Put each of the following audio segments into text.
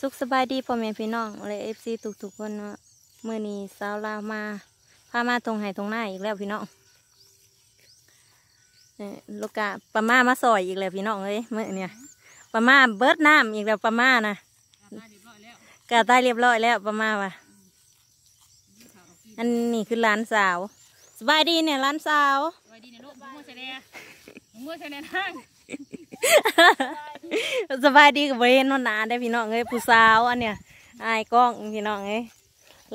สุขสบายดีพ่อแม่พี่น้องและเอฟซีทุกๆคนเนาะเมื่อนี้สาวลาวมาพามาตรงไห้ตรงหน้าอีกแล้วพี่น้องเออลูกกะปลาม่ามาซอยอีกแล้วพี่น้องเลยเมื่อเนี่ยปลาม่าเบิร์ดน้ำอีกแล้วปลาม่านะกะตายเรียบร้อยแล้วปลาม่าว่ะอันนี้คือร้านสาว สบายดีเนี่ยร้านสาวสวัสดีเนะลูกมือเสน่ห์มือเสน่ห์นั่ง สบายดีกับบริเวนนหนาได้พี่น้องเอ้ยผู้สาวอันเนี้ยอายกล้องพี่น้องเอ้ย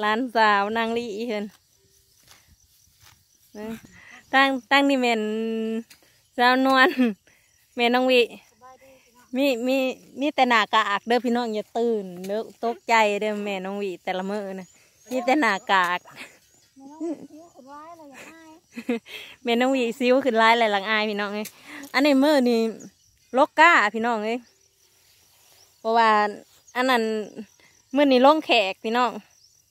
ร้านสาวนางลี่เห็นตั้งตั้งนี่เมนสาวนวลเมนน้องวิมีมีมีแต่หน้ากากเด้อพี่น้องอย่าตื่นเด้อตกใจเด้อแม่น้องวิแต่ละมือนะมีแต่หน้ากากเมนน้องวีซิวขึ้นไล่หลายหลังอายพี่น้องเอ้อันนี้มือนี่ ลกก้าพี่น้องเอ้ยเพราะว่าอันนั้นเมื่อนี่ลงแขกพี่น้อง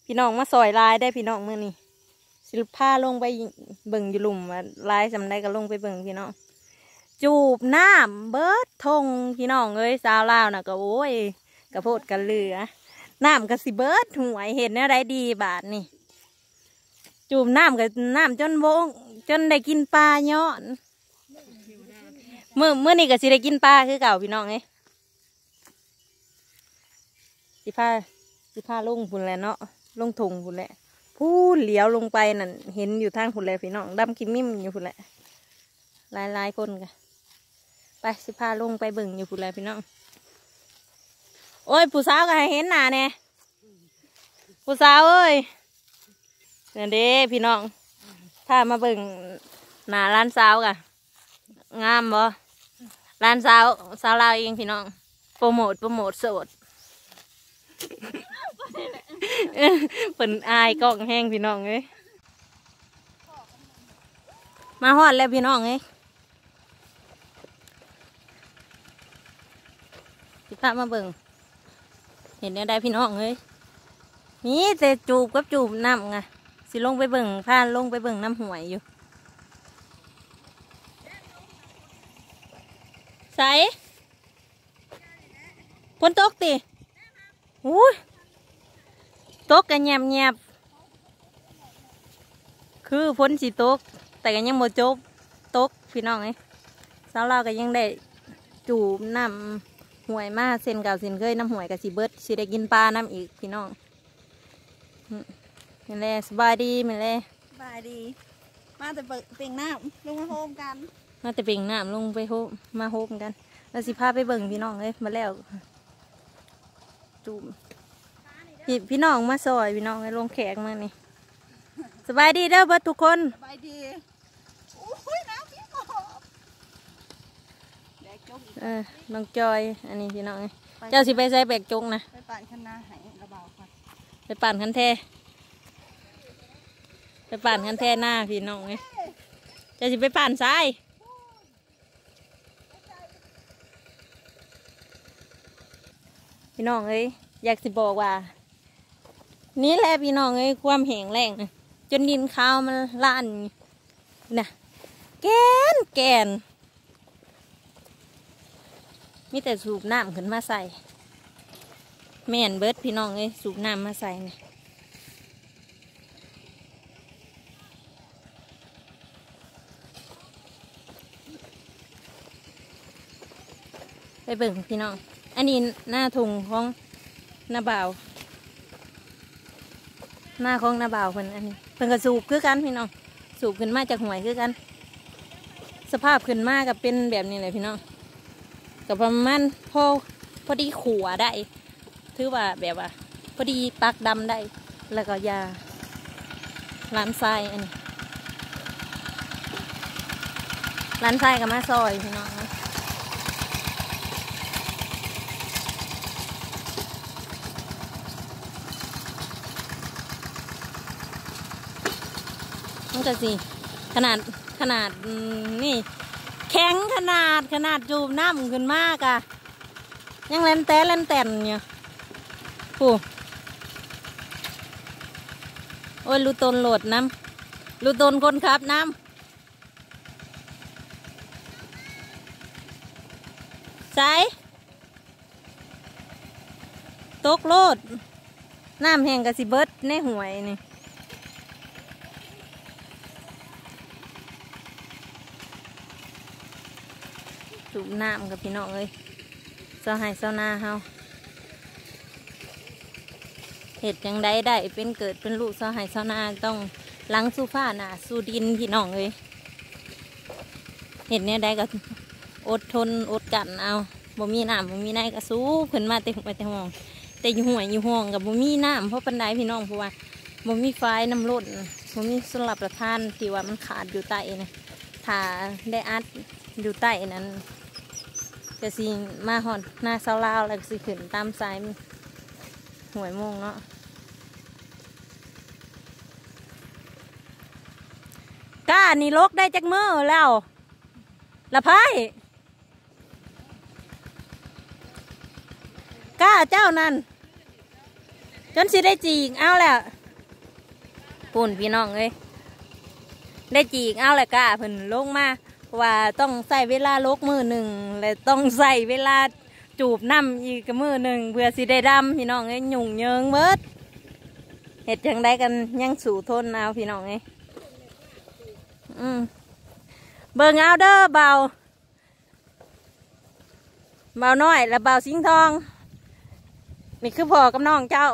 พี่น้องมาซอยลายได้พี่น้องเมื่อนี่ศิลผ้าลงไปเบิ่งอยู่หลุมว่าลายสำได้ก็ลงไปเบิ่งพี่น้อง จูบน้ำเบิดทงพี่น้องเอ้ยสาวลาวน่ะก็โอ้ยกระโพดกันเหลือน้ำก็สิเบิดหวยเห็นอะไรดีบาทนี่ จูบน้ำกับน้ำจนโวงจนได้กินปลาย้อน เมื่อเมื่อนี่ก็สิได้กินปลาคือเก่าพี่น้องเอ้ยสิพาสิพาลงพุ่นแหละเนาะลงถุงพุ่นแหละพูดเหลียวลงไปนั่นเห็นอยู่ทางพุ่นแหละพี่น้องดำคิมมิ่มอยู่พุ่นแหละลายลายคนกันไปสิพาลงไปเบิ่งอยู่พุ่นแหละพี่น้องโอ้ยผู้สาวก็ให้เห็นหน้าแน่ผู้สาวเอ้ยเนี่ยเด้พี่น้องถ้ามาเบิ่งหน้าร้านสาวกะงามบ่ ร้านสาวสาวลาวเองพี่น้อง โปรโมทโปรโมทโสดเปิ่นอายกล้องแห้งพี่น้องเอ้ยมาฮอดแล้วพี่น้องเอ้ยพี่ป้ามาเบิ่งเห็นแนวได้พี่น้องเอ้ยนี่แต่จูบกับจูบน้ำไงสิลงไปเบิ่งพานลงไปเบิ่งน้ำหวยอยู่ ใสฝนตกติอุ้ยตกกันแยบแยบคือฝนสิตก แต่ก็ยังโมจบตกพี่น้องไอ้สาวเราก็ยังได้จูบน้ำหวยมาเส้นเก่าเส้นเคยน้ำหวยกับสิเบิดสิได้กินปลาน้ำอีกพี่น้องแม่แลสบายดีแม่แลบายดี มาแต่เปิดเปล่งน้ำลงมาโฮมกัน มาแต่เป่งน้ำลงไปโฮมมาโฮมกันแล้วสิพาไปเบิ่งพี่น้องเลยมาแล้วจูมพี่พี่น้องมาซอยพี่น้องเลยลงแขกมานี่สบายดีเด้อเบิดทุกคนบายดีอุ้ยน้ำพี่หอมแดกจกอีกเออน้องจอย อันนี้พี่น้องเอ้ยเจ้าสิไปใส่แบกจงนะไปปั่นคันนาใหายกระเบาค่ะไปปั่นคันแท้ไปปั่นคันแท้หน้าพี่น้องเอ้ยเจ้าสิไปปั่นซ้าย พี่น้องเอ้ยอยากสิบอกว่า นี่แหละพี่น้องเอ้ยความแห้งแล้งจนดินข้าวมันล้านน่ะแกนแกนมีแต่สูบน้ำขึ้นมาใส่แม่นเบิดพี่น้องเอ้ยสูบน้ำมาใส่นี่ไปเบิ่งพี่น้อง อันนี้หน้าถุงของหน้าบ่าว หน้าของหน้าบ่าวเพิ่นอันนี้เพิ่นก็สูบคือกันพี่น้องสูบขึ้นมาจากหวยคือกัน สภาพขึ้นมากับเป็นแบบนี้เลยพี่น้องกับประมาณพอพอดีขัวได้ ถือว่าแบบว่า พอดีปักดำได้ แล้วก็ยาร้านทรายอันนี้ร้านทรายกับมาซอยพี่น้อง มันก็สิขนาดขนาดนี่ แข็งขนาดขนาดจูบน้ำขึ้นมากอะยังเล่นแต่เล่นแต่นอยู่ผู้โอ้ยลูตนโหลดน้ำลูตนคนขับน้ำใส่ตกโลดน้ำแห้งกับสิเบิดในหวยนี่ สูบน้ำกับพี่น้องเลยเจ้าให้เจ้านาเฮาเห็ดยังได้ได้เป็นเกิดเป็นลูกเจ้าให้เจ้านาต้องล้างสู้ฟ้าหนาสู้ดินพี่น้องเลยเห็ดเนี่ยได้ก็อดทนอดกันเอาบ่มีน้ำบ่มีในก็สู้ขึ้นมาแต่หัวแต่ห้องแต่อยู่ห่วยอยู่ห้องกับบ่มีน้ำเพราะปันไดพี่น้องเพราะว่าบ่มีไฟน้ำล้นบ่มีสลับประทานที่ว่ามันขาดอยู่ใต้นะถ้าได้อัดอยู่ใต้นั้น ก็สิมาหอดหน้าเสาลาวแล้วก็สิขึ้นตามสายหวยมงเนาะก้านี่ลกได้จักมือแล้วละไพ่ก้าเจ้านั่นจนสิได้จีกเอาแล้วปุ่นพี่น้องเอ้ยได้จีกเอาแล้วก้าเพิ่นลงมา ว่าต้องใส่เวลาลกมือหนึ่งและต้องใส่เวลาจูบน้ำอีกมือหนึ่งเพื่อสิได้ดำพี่น้องเอ้หยุ่งเยิงเบิดเห็ดจังได้กันยังสู่ทนเอาพี่น้องเอ้อืมเบิ่งเอาเด้อเบาเบาน้อยและเบาสิงทอง นี่คือพ่อกับน้องเจ้า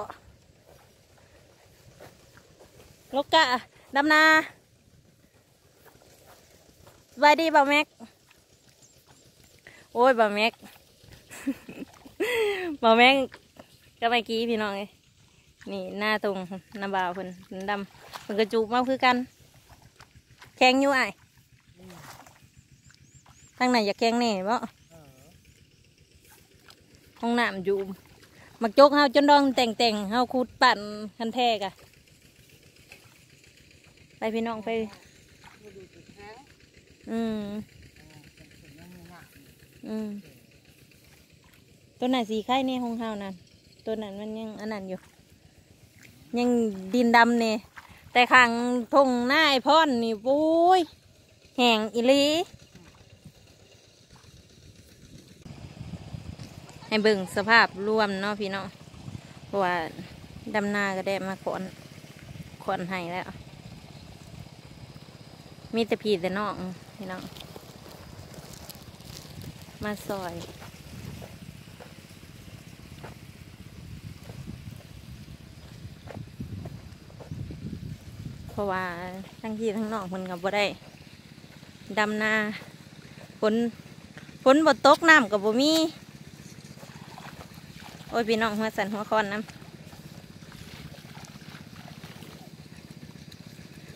ลูกกะดำนา บายดีบ่าวแม็ก โอ้ยบ่าวแม็กบ่าวแม็กก็เมื่อกี้พี่น้องเอ้ยนี่หน้าตรงหน้าบ่าวเพิ่นเพิ่นดำเพิ่นกระจูบมาคือกัน แข็งอยู่ไอ้ายทางไหนอยากแข็งแน่บ่ห้องน้ำอยู่มักจกเฮาจนดองแต่งแต่งๆเฮาคูดปั่นคันแทกอะไปพี่น้องไป อืมอืมตัวไหนสีไข่ในห้องเฮานั่นตัวนั้นมันยังอันนั้นอยู่ ยังดินดำเนี่ยแต่ขังทงหน้าไอพ่อนนี่ปุ้ยแห้งอีหลีให้เบิ่งสภาพรวมเนาะพี่เนาะเพราะว่าดำนาก็ได้มาขอนขอนให้แล้ว มีแต่พี่แต่น้อง พี่น้อง มาซอยเพราะว่าทั้งพี่ทั้งน้องคนกับบ่ได้ดำนาฝนฝนบ่ตกน้ำกับบ่มี โอ้ย พี่น้องหัวสันหัวคอนน้ำ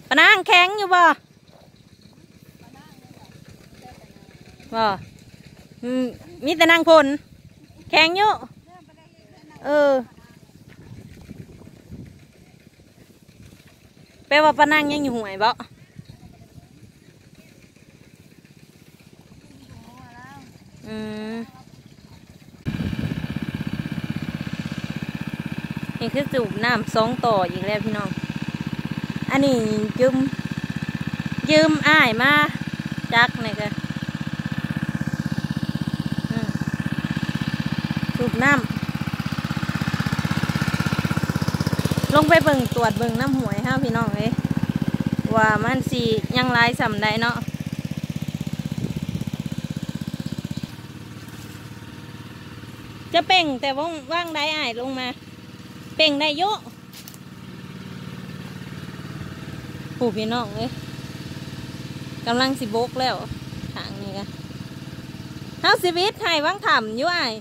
ปนางแข็งอยู่บ่ บ่อืมมีแต่นางพลแข็งอยู่เออแปลว่าปะนางยังอยู่ห่วยบ่อืมนี่คือจูบน้ำสองต่ออีกแล้วพี่น้อง อันนี้ยืมยืมอ้ายมาจักนี่ก็อืมสูบ น้ำลงไปเบิ่งตรวจเบิ่งน้ำหวยห้าพี่น้องเลยว่ามันสียังร้ายสำใดเนาะจะเป่งแต่ว่างว่างได้อ้ายลงมา เป่งได้เยอะผู้พี่น้องเลยกำลังสิบกแล้วทางนี้กันเฮาชีวิตไทยว่างถ่ำอยู่ไอ้าย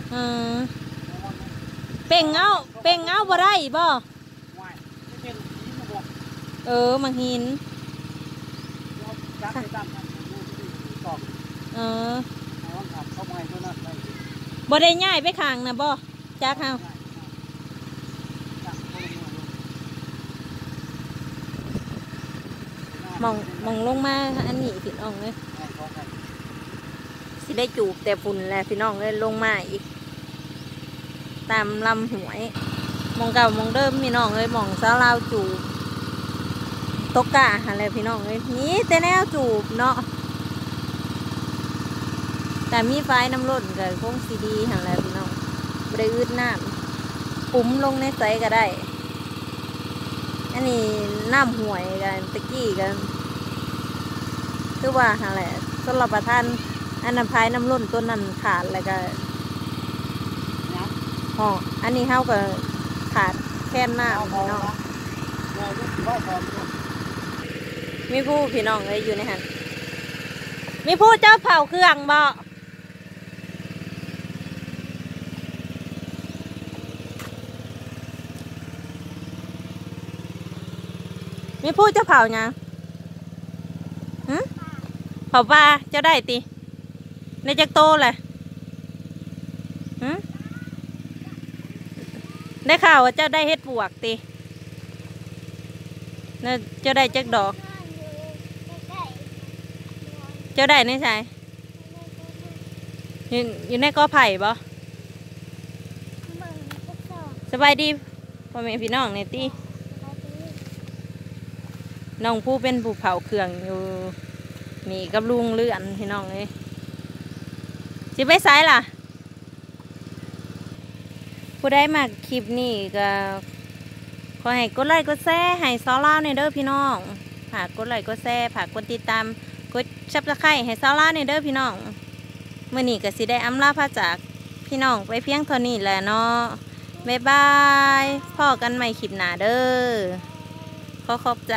เออเป่งเอาเป่งเอาบ่ได้บ่เออมังหินเออบ่ได้ง่ายไปข้างนะบ่จ้าข้าวมองมองลงมาอันนี้พี่น้องเลยสิได้จูบแต่ฝุ่นแหละพี่น้องเลยลงมาอีก ตามลำหวย มองเก่ามองเดิมพี่น้องเลยมองสาวลาวจูบตกกะอะไรพี่น้องเลยนี่แต่แนวจูบเนาะแต่มีไฟน้ำล้นกับคงซีดีหันแล้วพี่น้องบริอืดน้ำปุ๋มลงในใสก็ได้ อันนี้น้ำห่วยกันตะกี้กันคือว่าหันแหละสำหรับประทานอันน้ำพายน้ำล้นตัวนั้นขาดแล้วก็น ห้องอันนี้เฮาก็ขาดแค่น้ำเอาพอพี่น้องนะเราก็ถือว่าพอแล้วมีผู้พี่น้องเลยอยู่ในหันมีผู้เจ้าเผาเครื่องบ่มีผู้เจ้าเผายังหึเผาปลาเจ้าได้ติในจักโตเลยหึ ได้ข่าวว่าเจ้าได้เฮ็ดปวกติน่าเจ้าได้จักดอก เจ้าได้ในใช่อยู่อยู่ในกอไผ่บ่สบายดีพ่อแม่พี่น้องเนี่ยตีน้องผู้เป็นผู้เผาเครื่องอยู่นี่กับลุงเลื่อนพี่น้องเลยสิไปไซล่ะ ผู้ได้มาคลิปนี้ก็ขอให้กดไลค์กดแชร์ให้ซอล่าในเด้อพี่น้องฝากกดไลค์กดแชร์ฝากกดติดตามกดชับตะไคร้ให้ซาร่าในเด้อพี่น้องเมื่อนี้ก็สิได้อำลาพระจากพี่น้องไปเพียงเท่านี้แหละเนาะบ๊ายบายพ่อกันใหม่คลิปหน้าเด้อขอขอบใจ